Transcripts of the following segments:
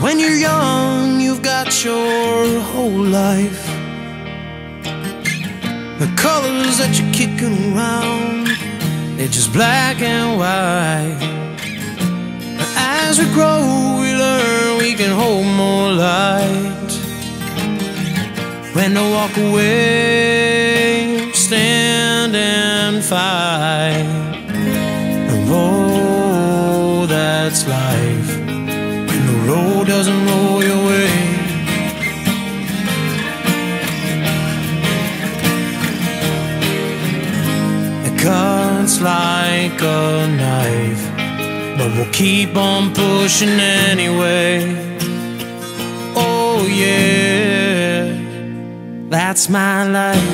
When you're young, you've got your whole life. The colors that you're kicking around, they're just black and white. But as we grow, we learn we can hold more light. When to walk away, stand and fight. And oh, that's life. Doesn't roll your way. It cuts like a knife, but we'll keep on pushing anyway. Oh, yeah, that's my life.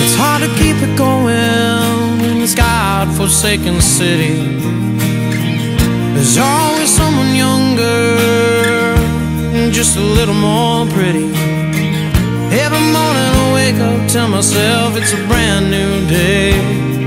It's hard to keep it going in this God-forsaken city. Just a little more pretty. Every morning I wake up, tell myself it's a brand new day.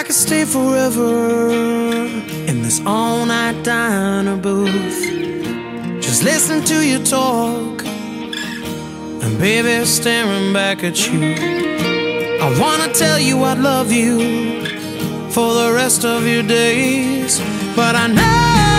I could stay forever in this all night diner booth. Just listen to you talk, and baby staring back at you. I wanna tell you I love you for the rest of your days, but I know